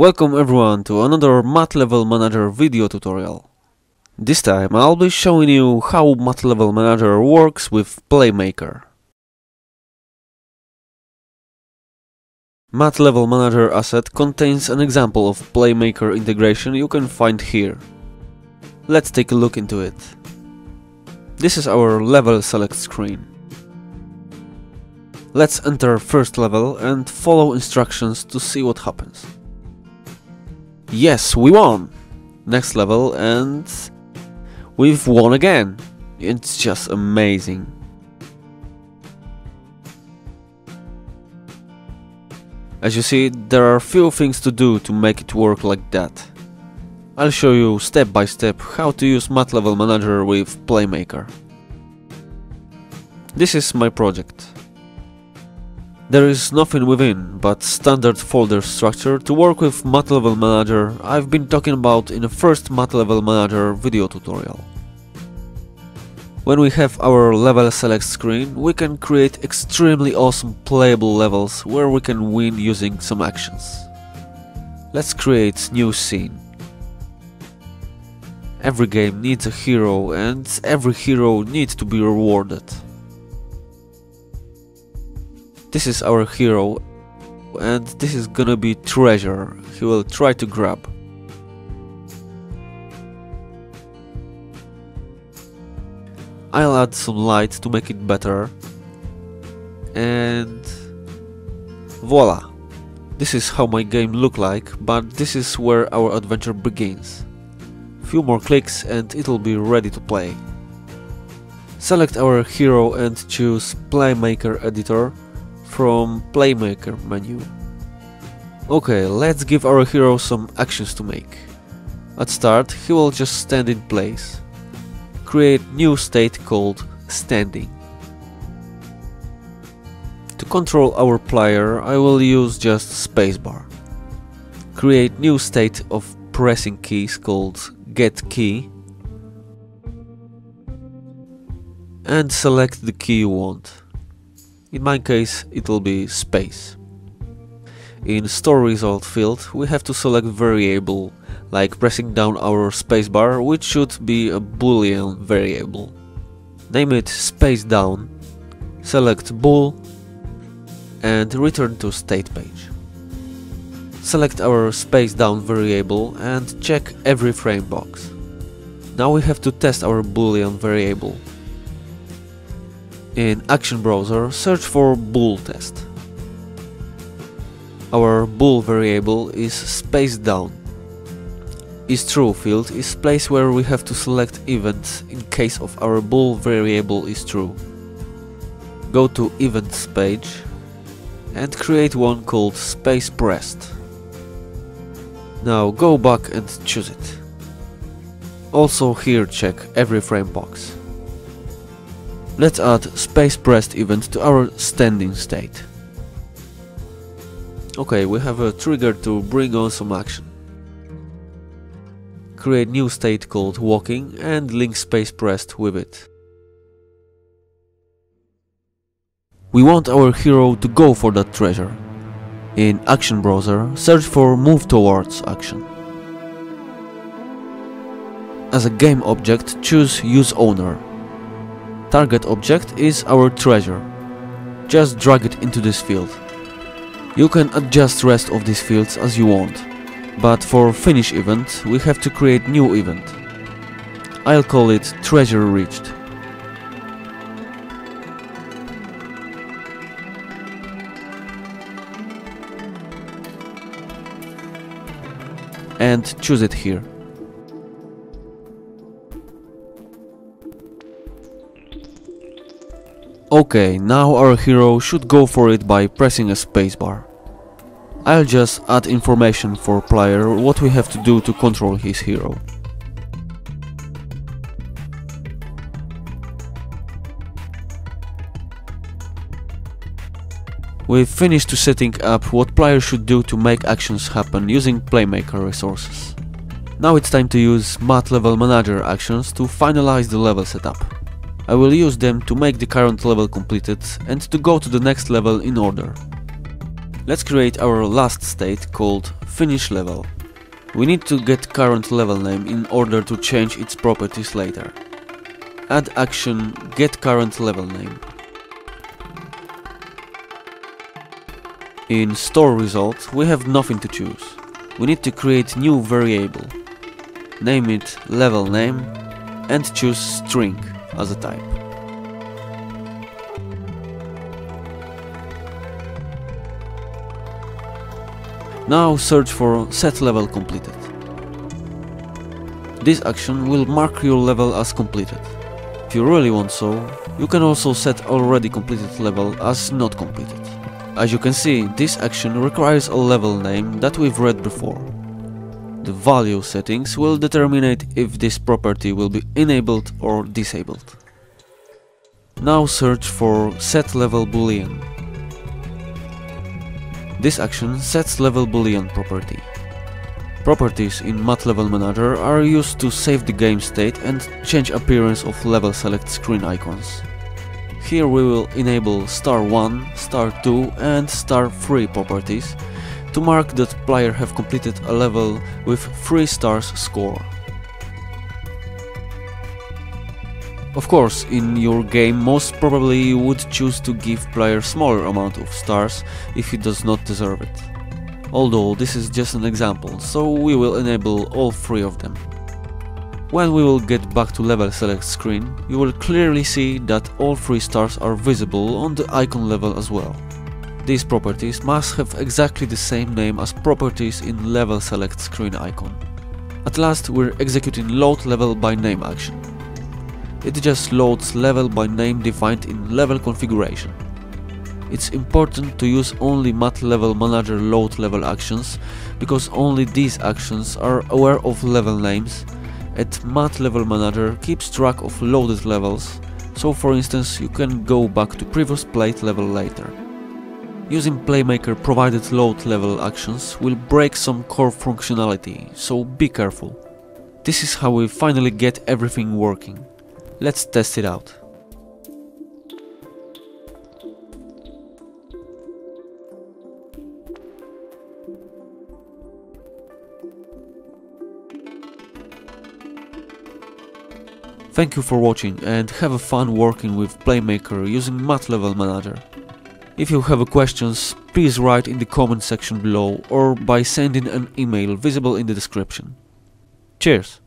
Welcome everyone to another Mad Level Manager video tutorial. This time I'll be showing you how Mad Level Manager works with Playmaker. Mad Level Manager asset contains an example of Playmaker integration you can find here. Let's take a look into it. This is our level select screen. Let's enter first level and follow instructions to see what happens. Yes, we won! Next level and... We've won again! It's just amazing. As you see, there are few things to do to make it work like that. I'll show you step by step how to use Mad Level Manager with Playmaker. This is my project. There is nothing within but standard folder structure to work with Mad Level Manager I've been talking about in the first Mad Level Manager video tutorial. When we have our level select screen, we can create extremely awesome playable levels where we can win using some actions. Let's create new scene. Every game needs a hero and every hero needs to be rewarded. This is our hero and this is gonna be treasure he will try to grab. I'll add some light to make it better and voila! This is how my game look like, but this is where our adventure begins. Few more clicks and it'll be ready to play. Select our hero and choose Playmaker Editor from Playmaker menu. Okay, let's give our hero some actions to make. At start, he will just stand in place. Create new state called standing. To control our player, I will use just spacebar. Create new state of pressing keys called get key and select the key you want. In my case, it will be space. In store result field, we have to select variable, like pressing down our spacebar, which should be a boolean variable. Name it space down, select bool, and return to state page. Select our space down variable and check every frame box. Now we have to test our boolean variable. In Action Browser, search for bool test. Our bool variable is space down. Is true field is place where we have to select events in case of our bool variable is true. Go to events page and create one called space pressed. Now go back and choose it. Also here check every frame box. Let's add space pressed event to our standing state. Okay, we have a trigger to bring on some action. Create new state called walking and link space pressed with it. We want our hero to go for that treasure. In Action Browser, search for Move Towards action. As a game object, choose Use Owner Target object is our treasure. Just drag it into this field. You can adjust rest of these fields as you want, but for finish event we have to create new event. I'll call it treasure reached. And choose it here. Okay, now our hero should go for it by pressing a spacebar. I'll just add information for player what we have to do to control his hero. We've finished to setting up what player should do to make actions happen using Playmaker resources. Now it's time to use Mad Level Manager actions to finalize the level setup. I will use them to make the current level completed and to go to the next level in order. Let's create our last state called finish level. We need to get current level name in order to change its properties later. Add action get current level name. In store result we have nothing to choose. We need to create new variable. Name it level name and choose string as a type. Now search for set level completed. This action will mark your level as completed. If you really want so, you can also set already completed level as not completed. As you can see, this action requires a level name that we've read before. Value settings will determine if this property will be enabled or disabled. Now search for set level boolean. This action sets level boolean property. Properties in Mad Level Manager are used to save the game state and change appearance of level select screen icons. Here we will enable star 1, star 2 and star 3 properties to mark that player have completed a level with 3 stars score. Of course, in your game most probably you would choose to give player smaller amount of stars if he does not deserve it. Although this is just an example, so we will enable all three of them. When we will get back to level select screen, you will clearly see that all three stars are visible on the icon level as well. These properties must have exactly the same name as properties in level select screen icon. At last we're executing load level by name action. It just loads level by name defined in level configuration. It's important to use only mad level Manager load level actions because only these actions are aware of level names and mad level Manager keeps track of loaded levels, so for instance you can go back to previous played level later. Using Playmaker provided load level actions will break some core functionality, so be careful. This is how we finally get everything working. Let's test it out. Thank you for watching and have a fun working with Playmaker using Mad Level Manager. If you have questions, please write in the comment section below or by sending an email visible in the description. Cheers!